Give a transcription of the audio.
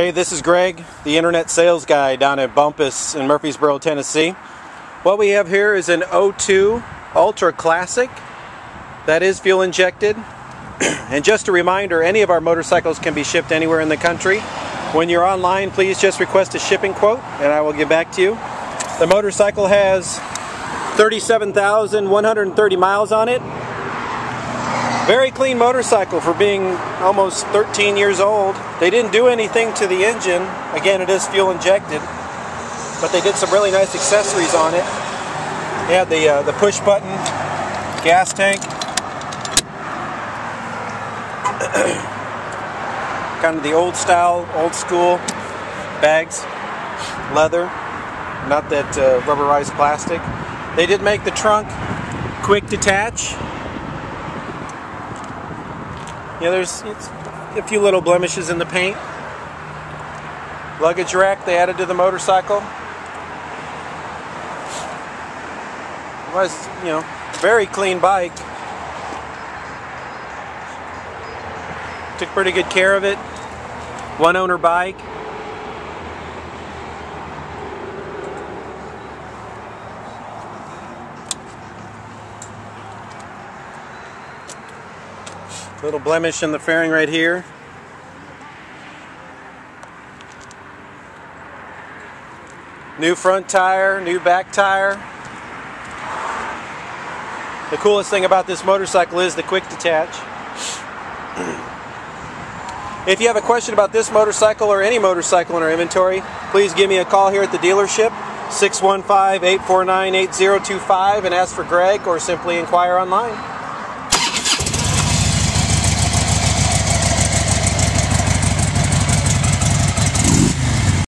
Hey, this is Greg, the internet sales guy down at Bumpus in Murfreesboro, Tennessee. What we have here is an O2 Ultra Classic that is fuel injected. and just a reminder, any of our motorcycles can be shipped anywhere in the country. When you're online, please just request a shipping quote and I will get back to you. The motorcycle has 37,130 miles on it. Very clean motorcycle for being almost 13 years old. They didn't do anything to the engine. Again, it is fuel injected, but they did some really nice accessories on it. They had the uh, the push button, gas tank, kind of the old style, old school bags, leather, not that uh, rubberized plastic. They did make the trunk quick detach you know, there's a few little blemishes in the paint. Luggage rack they added to the motorcycle. It was, you know, very clean bike. Took pretty good care of it. One owner bike. Little blemish in the fairing right here. New front tire, new back tire. The coolest thing about this motorcycle is the quick detach. If you have a question about this motorcycle or any motorcycle in our inventory, please give me a call here at the dealership, 615-849-8025 and ask for Greg or simply inquire online.